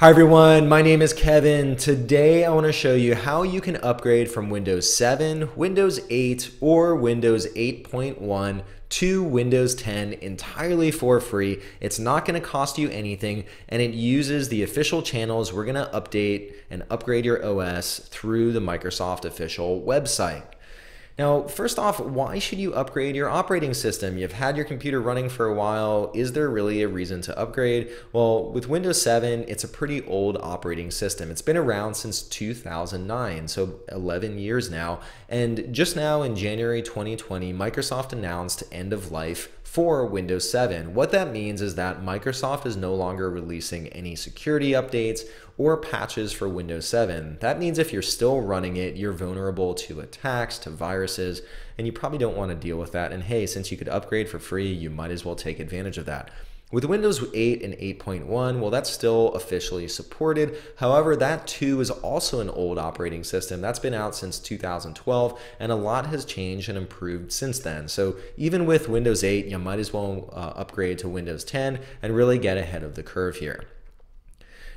Hi everyone, my name is Kevin. Today I want to show you how you can upgrade from Windows 7, Windows 8, or Windows 8.1 to Windows 10 entirely for free. It's not going to cost you anything and it uses the official channels. We're going to update and upgrade your OS through the Microsoft official website. Now, first off, why should you upgrade your operating system? You've had your computer running for a while. Is there really a reason to upgrade? Well, with Windows 7, it's a pretty old operating system. It's been around since 2009, so 11 years now. And just now in January 2020, Microsoft announced end of life for Windows 7. What that means is that Microsoft is no longer releasing any security updates or patches for Windows 7. That means if you're still running it, you're vulnerable to attacks, to viruses, and you probably don't want to deal with that. And hey, since you could upgrade for free, you might as well take advantage of that. With Windows 8 and 8.1, well, that's still officially supported. However, that too is also an old operating system. That's been out since 2012, and a lot has changed and improved since then. So even with Windows 8, you might as well uh, upgrade to Windows 10 and really get ahead of the curve here.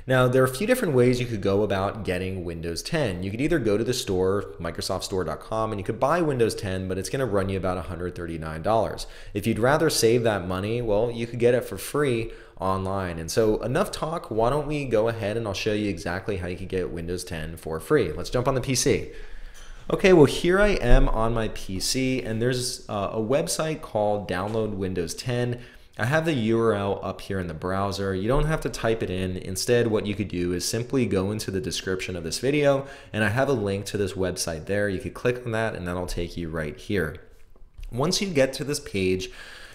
Now, there are a few different ways you could go about getting Windows 10. You could either go to the store, microsoftstore.com, and you could buy Windows 10, but it's going to run you about $139. If you'd rather save that money, well, you could get it for free online. And so enough talk, why don't we go ahead and I'll show you exactly how you can get Windows 10 for free. Let's jump on the PC. Okay, well here I am on my PC and there's uh, a website called Download Windows 10. I have the URL up here in the browser. You don't have to type it in. Instead, what you could do is simply go into the description of this video and I have a link to this website there. You could click on that and that'll take you right here. Once you get to this page,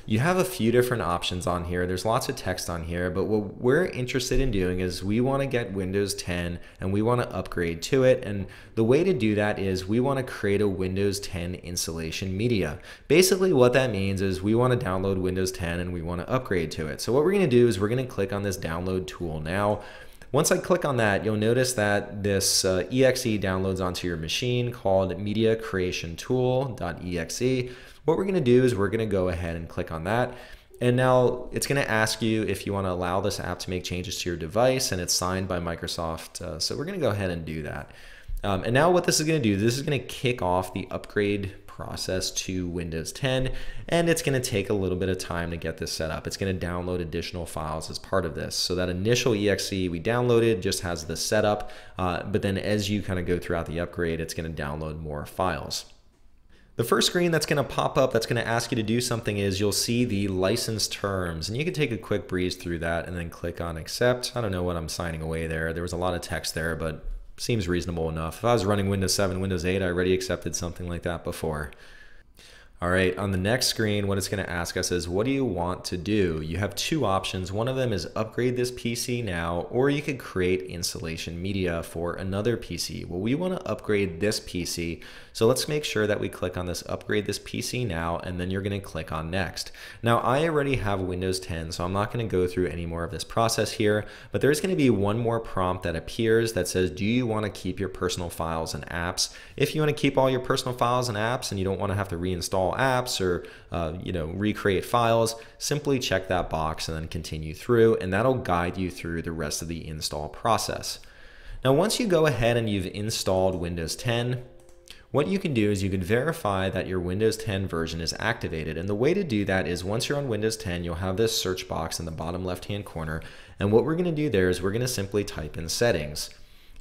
you have a few different options on here. There's lots of text on here, but what we're interested in doing is we want to get Windows 10 and we want to upgrade to it. And the way to do that is we want to create a Windows 10 installation media. Basically what that means is we want to download Windows 10 and we want to upgrade to it. So what we're going to do is we're going to click on this download tool now. Once I click on that, you'll notice that this uh, exe downloads onto your machine called media creation tool.exe. What we're going to do is we're going to go ahead and click on that. And now it's going to ask you if you want to allow this app to make changes to your device and it's signed by Microsoft. Uh, so we're going to go ahead and do that. Um, and now what this is going to do, this is going to kick off the upgrade process to Windows 10 and it's going to take a little bit of time to get this set up. It's going to download additional files as part of this. So that initial exe we downloaded just has the setup, uh, but then as you kind of go throughout the upgrade, it's going to download more files. The first screen that's going to pop up that's going to ask you to do something is you'll see the license terms and you can take a quick breeze through that and then click on accept. I don't know what I'm signing away there. There was a lot of text there, but seems reasonable enough. If I was running Windows 7, Windows 8, I already accepted something like that before. All right, on the next screen, what it's going to ask us is, what do you want to do? You have two options. One of them is upgrade this PC now, or you could create installation media for another PC. Well, we want to upgrade this PC, so let's make sure that we click on this upgrade this PC now, and then you're going to click on next. Now, I already have Windows 10, so I'm not going to go through any more of this process here, but there's going to be one more prompt that appears that says, do you want to keep your personal files and apps? If you want to keep all your personal files and apps and you don't want to have to reinstall apps or uh, you know recreate files, simply check that box and then continue through, and that'll guide you through the rest of the install process. Now, once you go ahead and you've installed Windows 10, what you can do is you can verify that your Windows 10 version is activated. And the way to do that is once you're on Windows 10, you'll have this search box in the bottom left hand corner. And what we're going to do there is we're going to simply type in settings.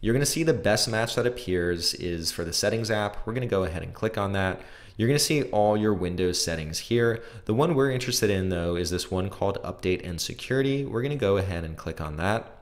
You're going to see the best match that appears is for the settings app. We're going to go ahead and click on that. You're going to see all your Windows settings here. The one we're interested in though is this one called update and security. We're going to go ahead and click on that.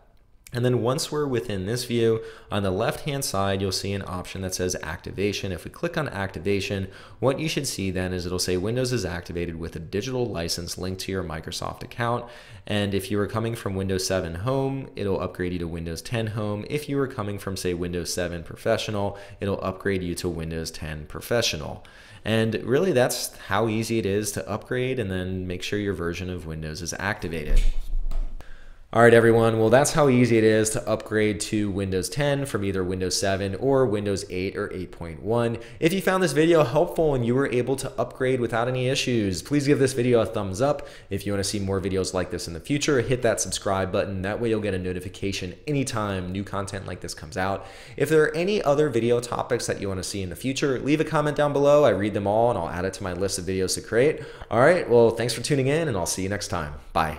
And then once we're within this view, on the left-hand side, you'll see an option that says activation. If we click on activation, what you should see then is it'll say Windows is activated with a digital license linked to your Microsoft account. And if you were coming from Windows 7 Home, it'll upgrade you to Windows 10 Home. If you were coming from, say, Windows 7 Professional, it'll upgrade you to Windows 10 Professional. And really, that's how easy it is to upgrade and then make sure your version of Windows is activated. All right, everyone. Well, that's how easy it is to upgrade to Windows 10 from either Windows 7 or Windows 8 or 8.1. If you found this video helpful and you were able to upgrade without any issues, please give this video a thumbs up. If you want to see more videos like this in the future, hit that subscribe button. That way you'll get a notification anytime new content like this comes out. If there are any other video topics that you want to see in the future, leave a comment down below. I read them all and I'll add it to my list of videos to create. All right, well, thanks for tuning in and I'll see you next time. Bye.